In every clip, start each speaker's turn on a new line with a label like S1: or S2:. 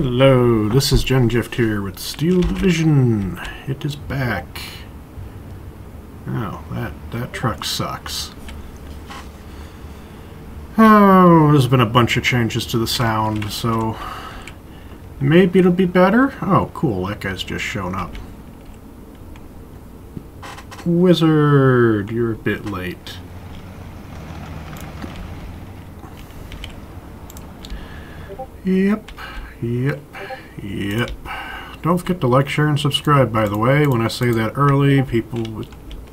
S1: Hello, this is GenJeFT here with Steel Division. It is back. Oh, that, that truck sucks. Oh, there's been a bunch of changes to the sound, so maybe it'll be better? Oh, cool, that guy's just shown up. Wizard, you're a bit late. Yep, yep, yep. Don't forget to like, share, and subscribe, by the way. When I say that early, people it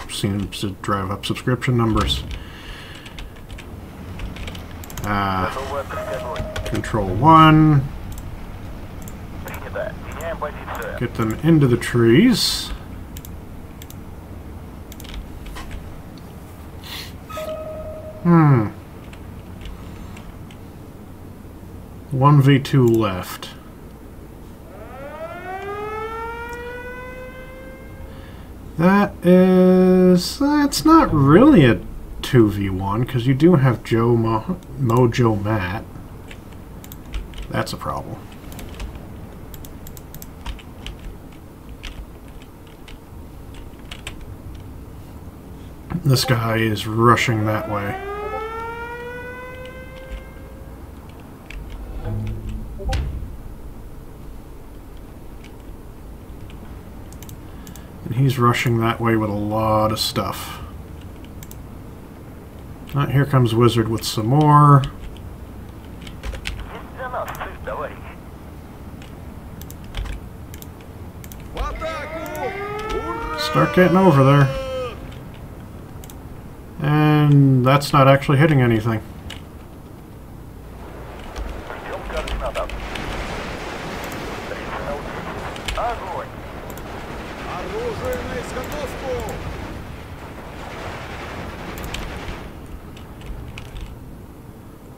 S1: seems to drive up subscription numbers. Uh, control 1. Get them into the trees. Hmm. 1v2 left. That is... That's not really a 2v1, because you do have Joe Mo Mojo Matt. That's a problem. This guy is rushing that way. He's rushing that way with a lot of stuff. Ah, here comes Wizard with some more. Start getting over there. And that's not actually hitting anything.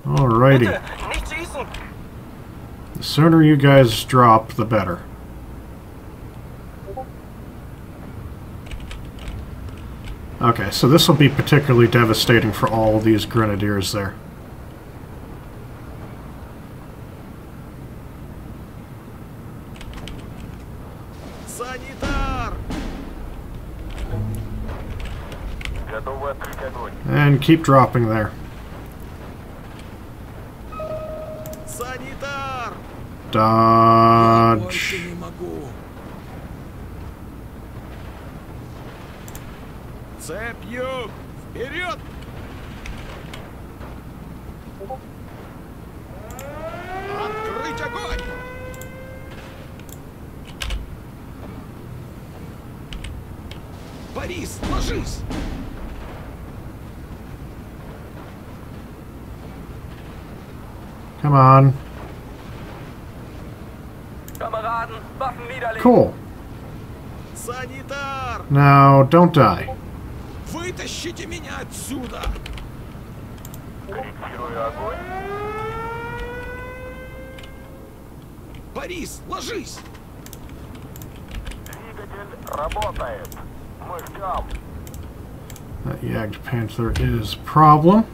S1: Alrighty. The sooner you guys drop, the better. Okay, so this will be particularly devastating for all these grenadiers there. And keep dropping there. Dodge.
S2: Цепью! Вперед! Открыть огонь! Борис, ложись!
S1: Come on. Cool.
S2: Санитар!
S1: Now, don't die.
S2: Вытащите меня отсюда! Борис, ложись!
S3: Работает. Мы ждем.
S1: That Yagged Panther is a problem.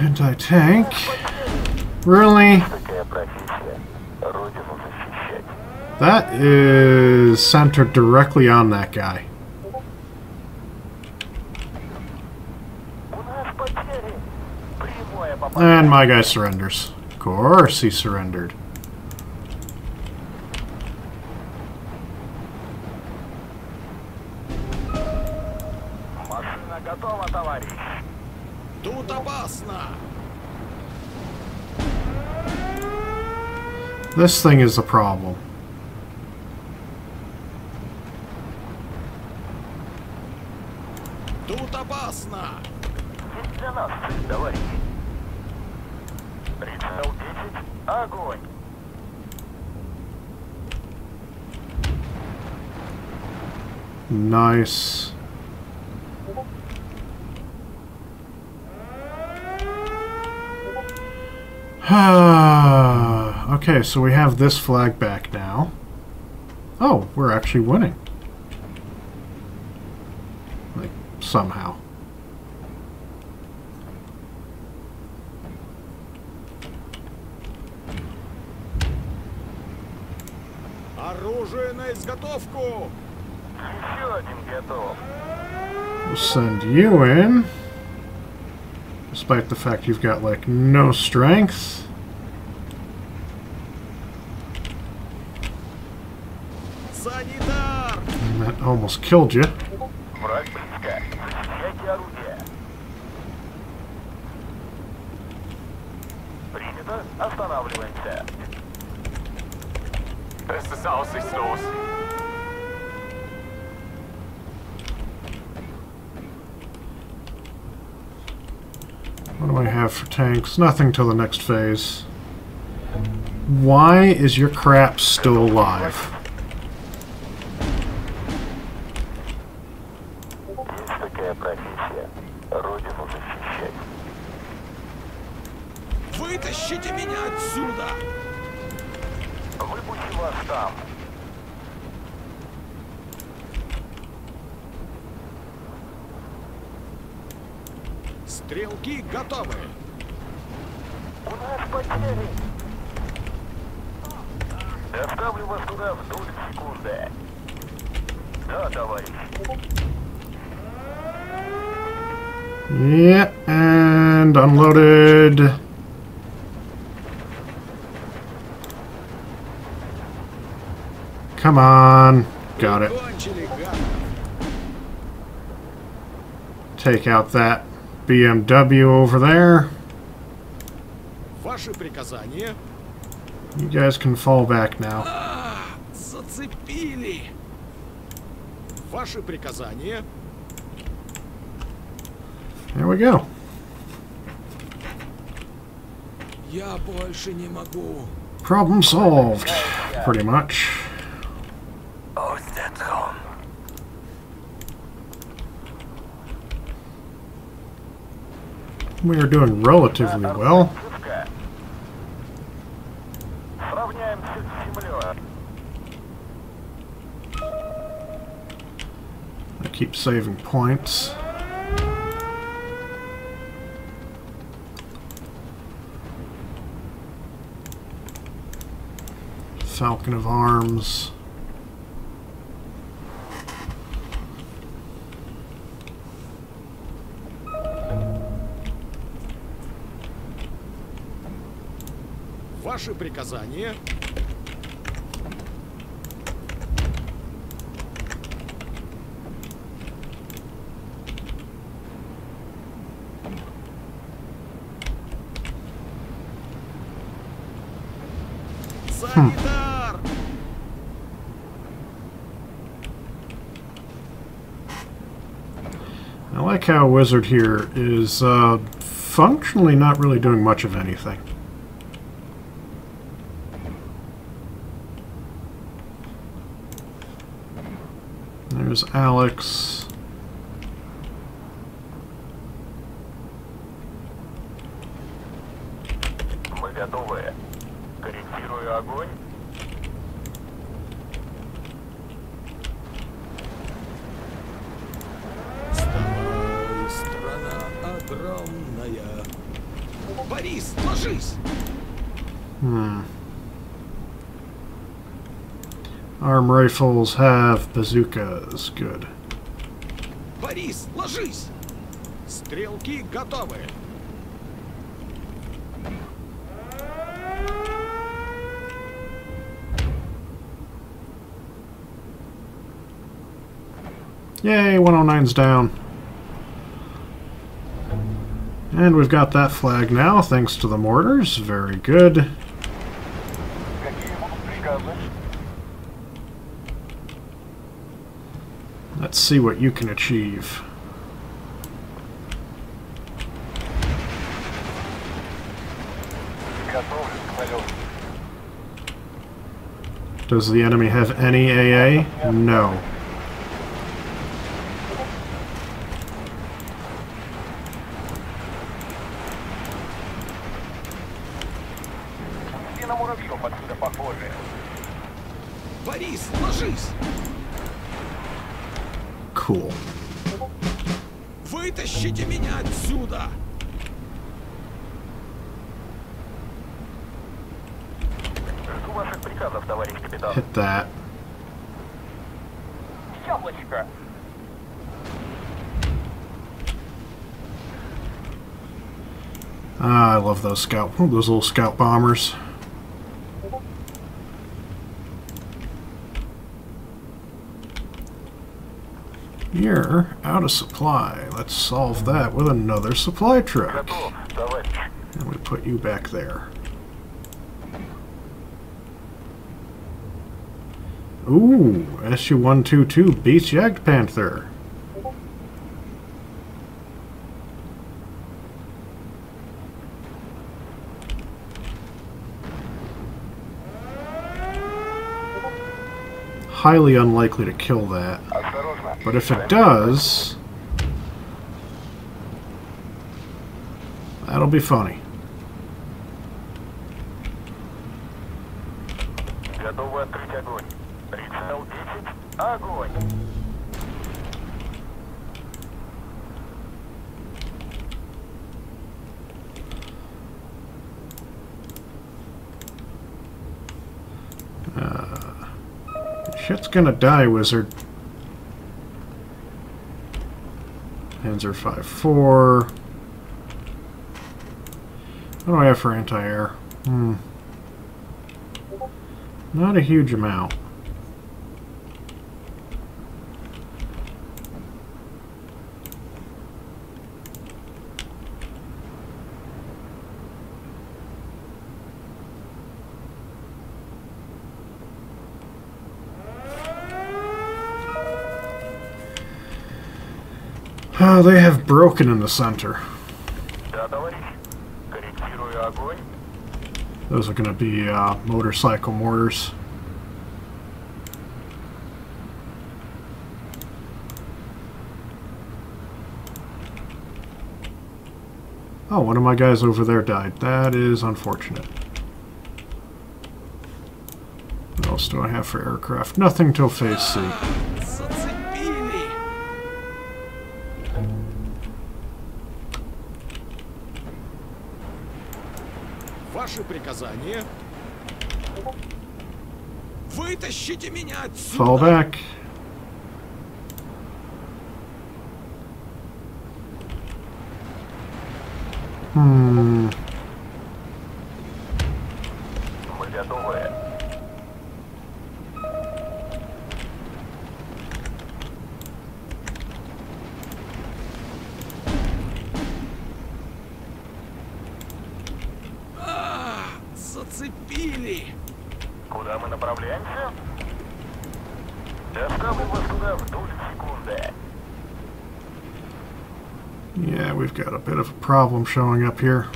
S1: Anti-tank. Really?
S3: Такая профессия. Родину защищать.
S1: That is centered directly on that guy.
S3: У нас потери. Прямое попадание.
S1: And my guy surrenders. Of course he surrendered.
S3: Машина готова, товарищ.
S2: Тут опасно!
S1: This thing is a problem.
S2: Тут опасно!
S3: Есть для нас цель, товарищ. Прицел 10. Огонь.
S1: Nice. okay, so we have this flag back now. Oh, we're actually winning. Like, somehow.
S2: Оружие на изготовку!
S3: Еще один готов.
S1: We'll send you in despite the fact you've got like no strength. And that almost killed you. for tanks? Nothing till the next phase. Why is your crap still alive?
S3: Есть такая профессия. Родину защищать.
S2: Вытащите меня отсюда!
S3: Выпустим вас там.
S2: Стрелки готовы!
S3: У нас потери. Доставлю вас туда в долю секунды. Да, товарищ.
S1: Yeah, and unloaded. Come on. Got it.
S2: Кончили, гад!
S1: Take out that BMW over there.
S2: Ваши приказания?
S1: You guys can fall back now.
S2: А, зацепили! Ваши приказания?
S1: There we go.
S2: Я больше не могу.
S1: Problem solved, pretty much.
S3: Остецком.
S1: We are doing relatively well. keep saving points. Falcon of Arms.
S2: Ваши приказания? Хм.
S1: I like how Wizard here is uh, functionally not really doing much of anything. There's Alex. rifles have bazookas. Good.
S2: Борис, ложись! Стрелки готовы.
S1: Yay, 109's down. And we've got that flag now, thanks to the mortars. Very good. Let's see what you can achieve. Does the enemy have any AA? No. Hit that. Ah, I love those scout, oh, those little scout bombers. You're out of supply. Let's solve that with another supply truck. And we put you back there. Ooh, SU-122 beats Jagd Panther. Highly unlikely to kill that. But if it does... That'll be funny.
S3: Готовы открыть огонь. Прицел 10. Огонь.
S1: Shit's gonna die, wizard. Panzer 5-4. What do I have for anti-air? Hmm. Not a huge amount. broken in the center. Those are going to be uh, motorcycle mortars. Oh, one of my guys over there died. That is unfortunate. What else do I have for aircraft? Nothing till phase C.
S2: Ваши приказания. Вытащите меня отсюда.
S1: Fall back. Hmm.
S2: зацепили.
S3: Куда мы направляемся? Доставлю вас туда в долю секунды.
S1: Yeah, we've got a bit of a problem showing up here.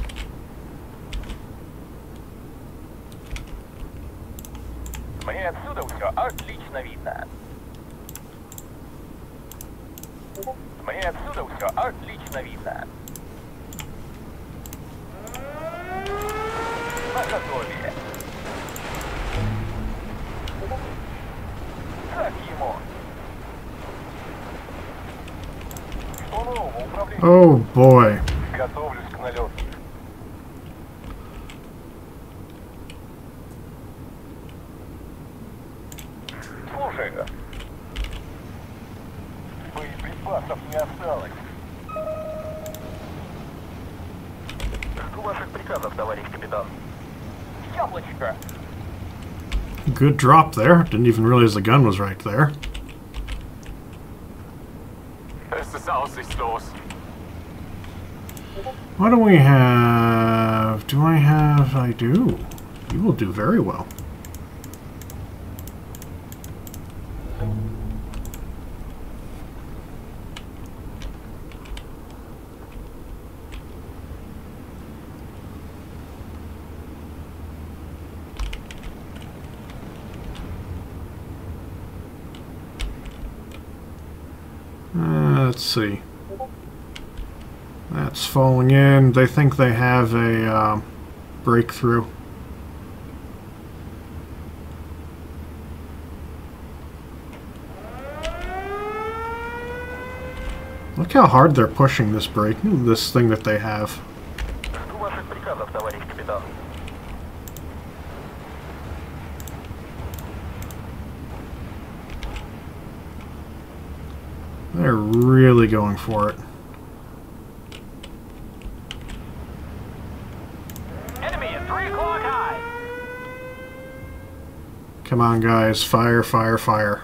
S1: Good drop there. Didn't even realize the gun was right there.
S3: Es ist aussichtslos.
S1: What do we have? Do I have? I do. You will do very well. Uh, let's see. That's falling in. They think they have a uh, breakthrough. Look how hard they're pushing this break, this thing that they have. They're really going for it.
S3: Enemy at 3 o'clock high.
S1: Come on, guys. Fire, fire, fire.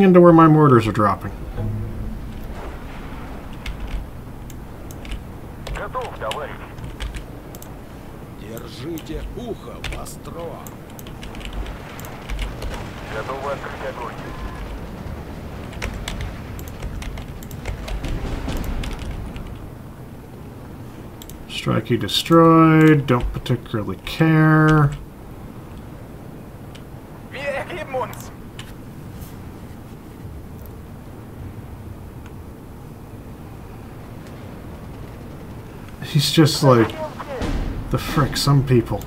S1: into where my mortars are dropping.
S3: Strike
S1: you destroyed, don't particularly care. He's just like... The frick, some people.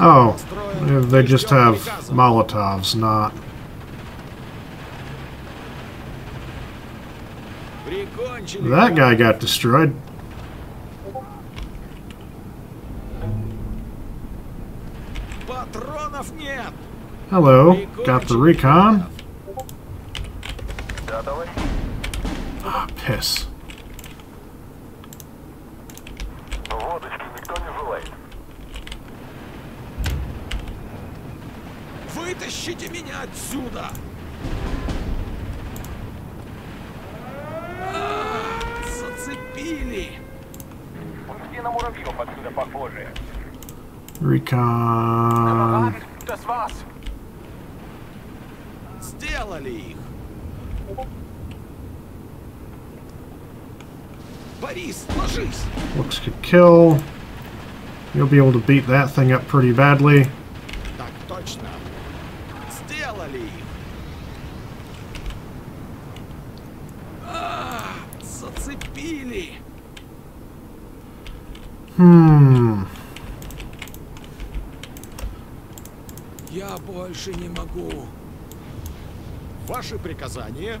S1: Oh, they just have Molotovs, not... That guy got destroyed.
S2: Патронов нет.
S1: Hello, got the recon.
S3: Да, товарищ.
S1: Ah, piss.
S3: Водочки никто не желает.
S2: Вытащите меня отсюда. Зацепили.
S3: Пусти на муравьев отсюда похожие.
S1: Recon.
S3: das war's.
S2: Сделали их. Борис, ложись.
S1: Looks could kill. You'll be able to beat that thing up pretty badly. Hmm.
S2: Я больше не могу. Ваши приказания?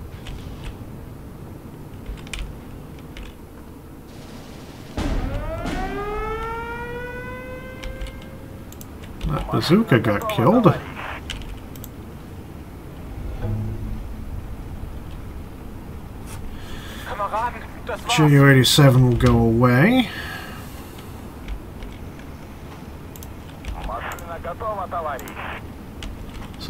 S1: That bazooka got killed.
S3: Kameraden, das war's.
S1: Ju-87 will go away.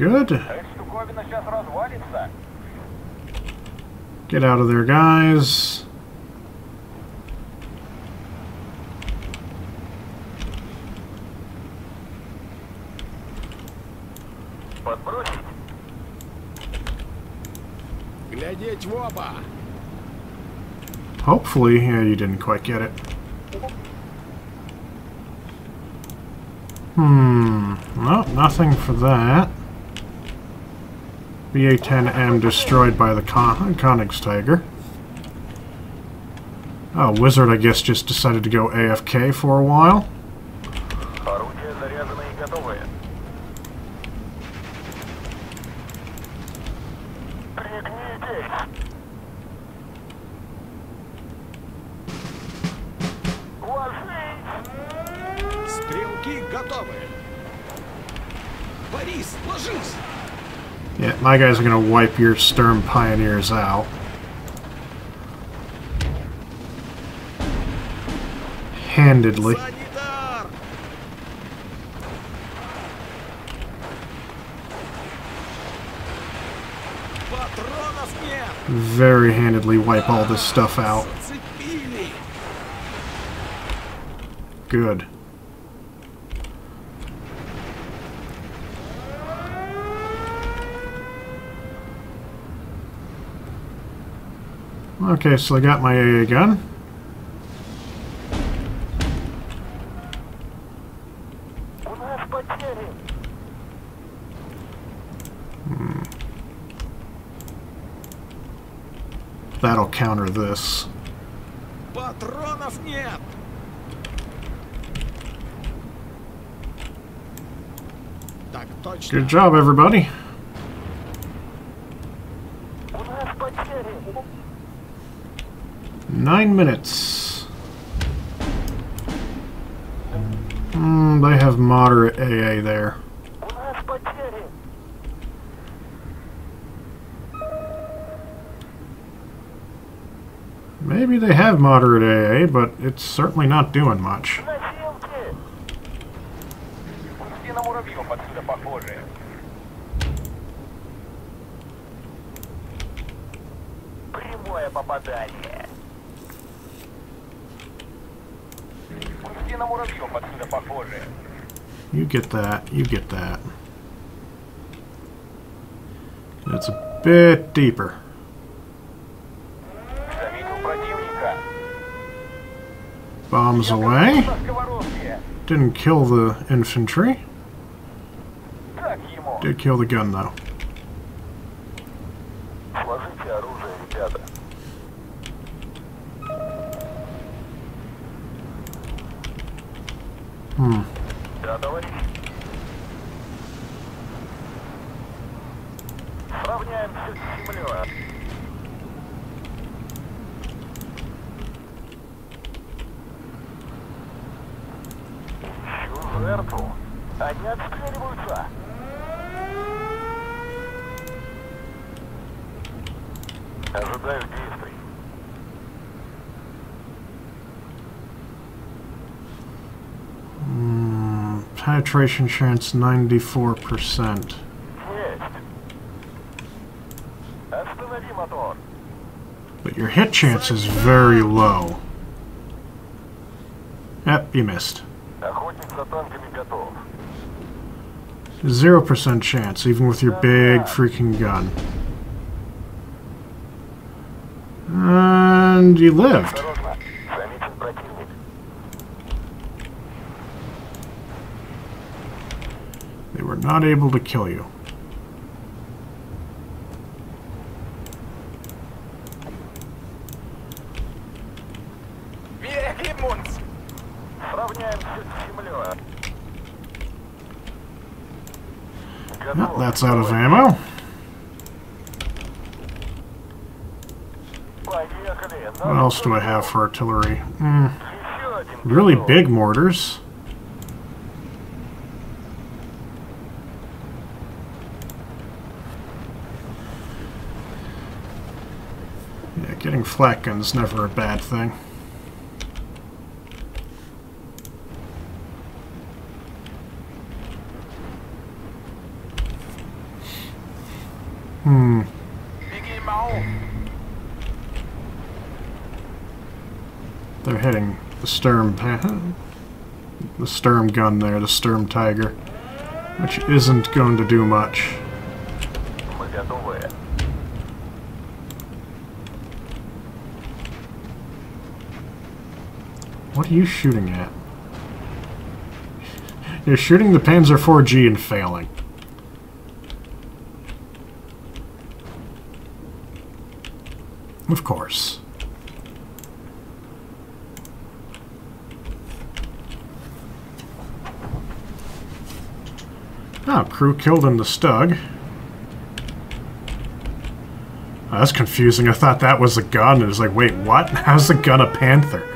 S1: Good. Get out of there, guys. Hopefully, yeah, you didn't quite get it. Hmm. No, nothing for that. BA-10M destroyed by the Con Tiger. Oh, Wizard, I guess, just decided to go AFK for a while. My guys are going to wipe your Sturm Pioneers out. Handedly. Very handedly wipe all this stuff out. Good. Okay, so I got my AA gun.
S3: Hmm.
S1: That'll counter this. Good job, everybody.
S3: У нас потери.
S1: Nine minutes. Hmm, they have moderate AA there.
S3: У нас потери.
S1: Maybe they have moderate AA, but it's certainly not doing much.
S3: Носилки. Пусти на муравьев отсюда похоже. Прямое попадание.
S1: You get that. You get that. It's a bit deeper. Bombs away. Didn't kill the infantry. Did kill the gun, though.
S3: Да, товарищ.
S1: penetration chance 94%. But your hit chance is very low. Yep, you missed. 0% chance, even with your big freaking gun. And you lived. not able to kill you. Well, that's out of ammo. What else do I have for artillery? Mm. Really big mortars. flat gun's never a bad thing. Hmm. They're hitting the Sturm the Sturm gun there, the Sturm Tiger, which isn't going to do much. Are you shooting at? You're shooting the Panzer 4G and failing. Of course. Oh, crew killed in the Stug. Oh, that's confusing. I thought that was a gun. It was like, wait, what? How's the gun a Panther?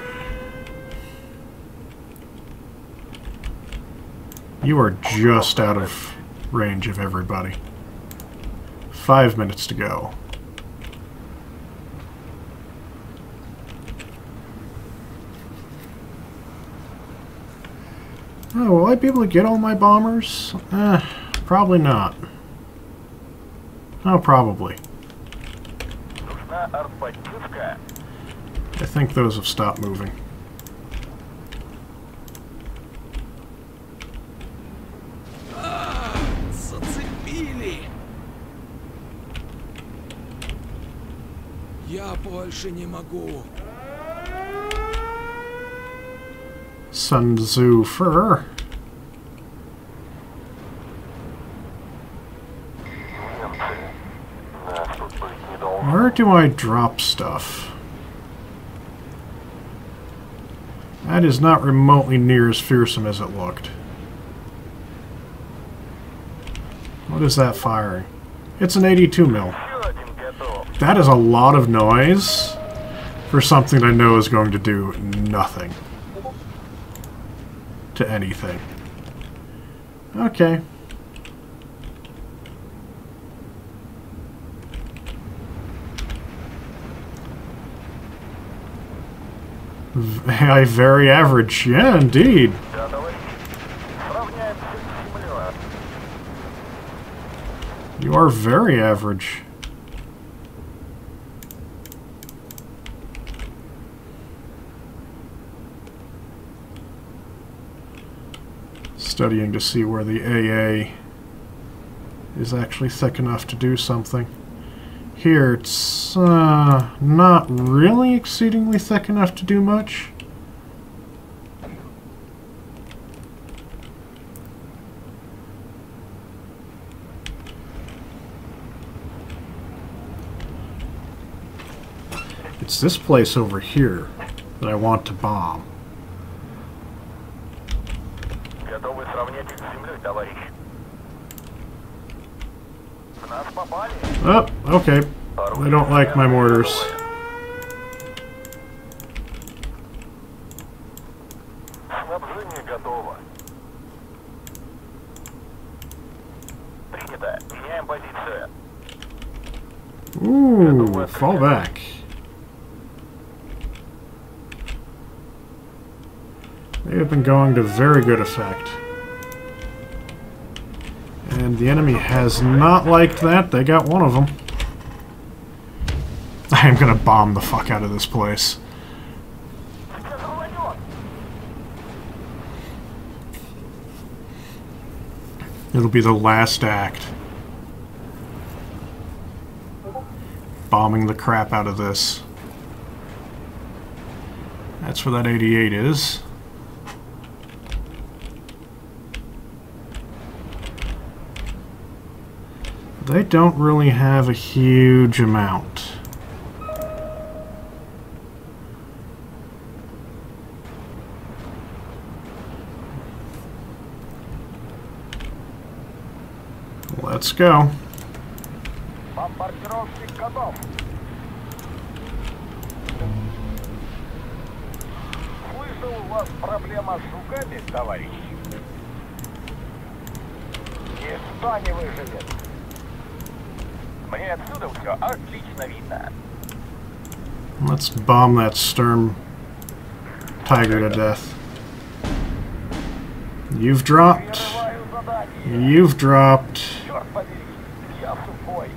S1: You are just out of range of everybody. Five minutes to go. Oh, will I be able to get all my bombers? Eh, probably not. Oh, probably. I think those have stopped moving.
S2: больше не могу.
S1: Sun Tzu Fur.
S3: Немцы. Нас тут быть не должно.
S1: Where do I drop stuff? That is not remotely near as fearsome as it looked. What is that firing? It's an 82 mil. That is a lot of noise for something I know is going to do nothing to anything. Okay. AI very average. Yeah, indeed. You are very average. Studying to see where the AA is actually thick enough to do something. Here, it's uh, not really exceedingly thick enough to do much. It's this place over here that I want to bomb.
S3: Готовы сравнять их с землей, товарищ. В нас попали.
S1: Oh, okay. I don't like my mortars.
S3: Снабжение готово. Принято. Меняем позицию.
S1: Ooh, fall back. going to very good effect. And the enemy has not liked that. They got one of them. I am going to bomb the fuck out of this place. It'll be the last act. Bombing the crap out of this. That's where that 88 is. They don't really have a huge amount. Let's go.
S3: Бомбардировщик готов. Слышал, у вас проблема с жуками, товарищ? Никто не выживет. Мне отсюда все отлично видно.
S1: Let's bomb that Sturm Tiger to death. You've dropped.
S3: Прерываю задание.
S1: You've dropped.
S3: Черт побери, я сухой.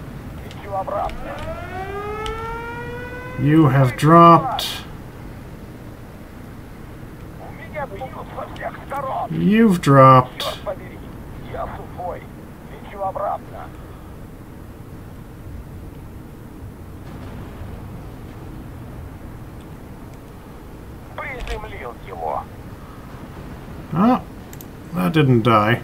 S3: Лечу обратно.
S1: You have dropped.
S3: У меня бьют со всех сторон.
S1: You've dropped.
S3: Приземлил его.
S1: Oh, that didn't die.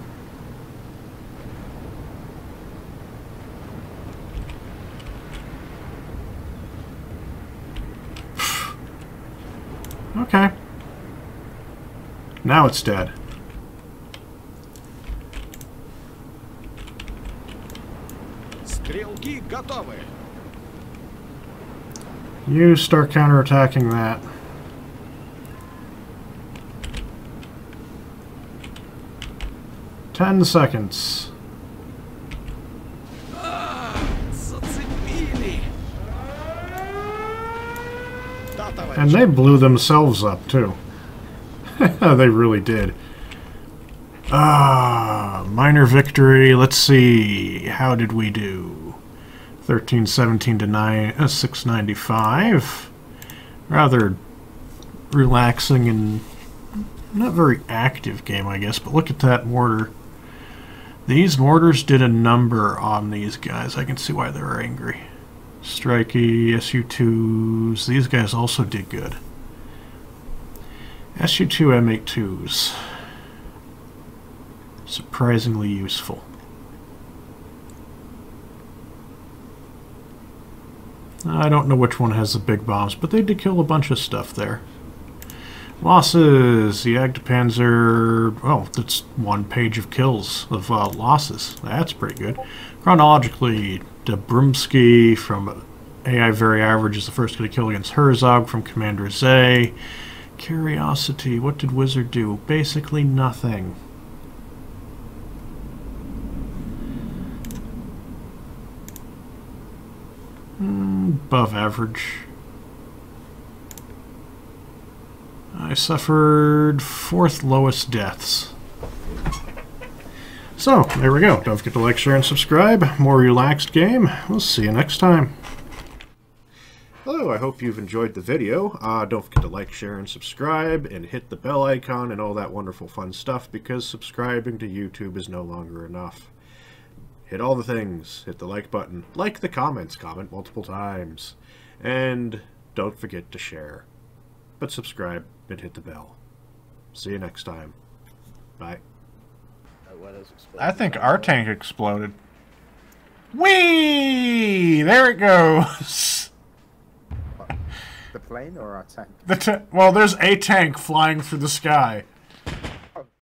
S1: Okay. Now it's dead.
S2: Стрелки готовы.
S1: You start counterattacking that. Ten seconds. And they blew themselves up, too. they really did. Ah, minor victory. Let's see. How did we do? 1317 to 9, uh, 695. Rather relaxing and not very active game, I guess, but look at that mortar. These mortars did a number on these guys. I can see why they're angry. Strikey, SU-2s. These guys also did good. SU-2 M82s. Surprisingly useful. I don't know which one has the big bombs, but they did kill a bunch of stuff there. Losses. The Jagdpanzer. Oh, that's one page of kills of uh, losses. That's pretty good. Chronologically, Dabrumsky from AI Very Average is the first to kill against Herzog from Commander Zay. Curiosity. What did Wizard do? Basically nothing. Mm, above average. I suffered fourth lowest deaths. So, there we go. Don't forget to like, share, and subscribe. More relaxed game. We'll see you next time. Hello, I hope you've enjoyed the video. Uh, don't forget to like, share, and subscribe, and hit the bell icon and all that wonderful fun stuff, because subscribing to YouTube is no longer enough. Hit all the things. Hit the like button. Like the comments. Comment multiple times. And don't forget to share. But subscribe and hit the bell. See you next time. Bye. I think our tank exploded. Whee! There it goes.
S4: The plane or our tank?
S1: The ta well, there's a tank flying through the sky.